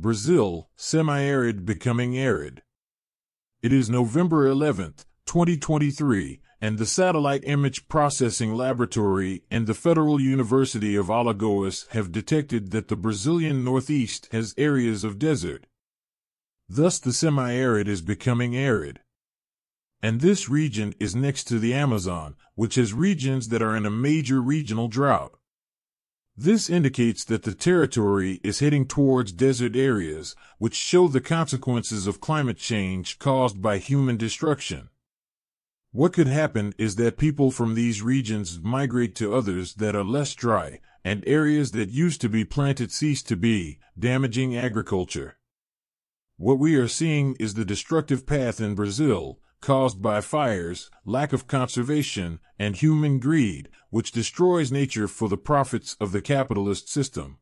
Brazil, semi-arid becoming arid. It is November 11, 2023, and the Satellite Image Processing Laboratory and the Federal University of Alagoas have detected that the Brazilian Northeast has areas of desert. Thus the semi-arid is becoming arid. And this region is next to the Amazon, which has regions that are in a major regional drought. This indicates that the territory is heading towards desert areas, which show the consequences of climate change caused by human destruction. What could happen is that people from these regions migrate to others that are less dry, and areas that used to be planted cease to be, damaging agriculture. What we are seeing is the destructive path in Brazil, caused by fires, lack of conservation, and human greed, which destroys nature for the profits of the capitalist system.